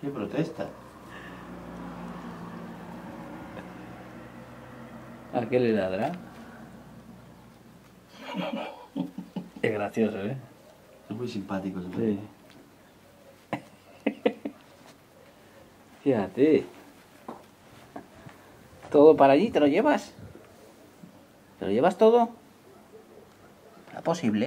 ¿Qué protesta? ¿A qué le ladra? Es gracioso, ¿eh? Es muy simpático. ese Sí. Fíjate. ¿Todo para allí? ¿Te lo llevas? ¿Te lo llevas todo? ¿Es posible?